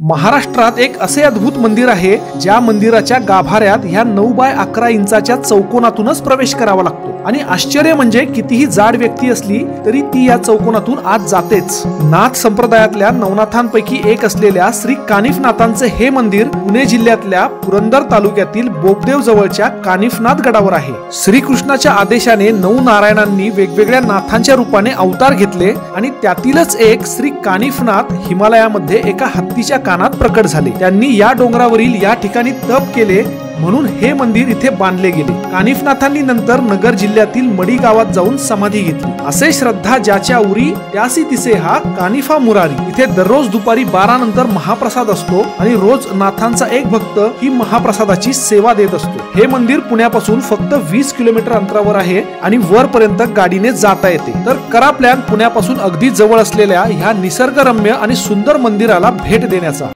महाराष्ट्रात एक असे अद्भुत मंदिर आहे ज्या मंदिराच्या गाभाऱ्यात ह्या नऊ बाय अकरा इंचाच्या चौकोनातूनच प्रवेश करावा लागतो. आणि आश्चर्य म्हणजे कितीही जाड व्यक्ती असली तरी ती या चौकोनातून आत जातेच. नाथ संप्रदायातल्या नवनाथांपैकी एक असलेल्या श्री कानिफनाथांचे हे मंदिर पुणे जिल्ह्यातल्या पुरंदर तालुक्यातील बोपदेव जवळच्या कानिफनाथ गडावर आहे. श्रीकृष्णाच्या आदेशाने नऊ नारायणांनी वेगवेगळ्या नाथांच्या रूपाने अवतार घेतले आणि त्यातीलच एक श्री कानिफनाथ हिमालयामध्ये एका हत्तीच्या कानात प्रकट झाले. त्यांनी या डोंगरावरील या ठिकाणी तप केले. म्हणून हे मंदिर इथे बांधले गेले. कानिफनाथांनी नंतर नगर जिल्ह्यातील मडी गावात जाऊन समाधी घेतली. असे श्रद्धा ज्याच्या उरी त्यासी तिसे हा कानिफा मुरारी. इथे दररोज दुपारी बारा नंतर महाप्रसाद असतो आणि रोज नाथांचा एक भक्त ही महाप्रसादाची सेवा देत असतो. हे मंदिर पुण्यापासून फक्त वीस किलोमीटर अंतरावर आहे आणि वरपर्यंत गाडीने जाता येते. तर करा प्लॅन पुण्यापासून अगदी जवळ असलेल्या ह्या निसर्गरम्य आणि सुंदर मंदिराला भेट देण्याचा.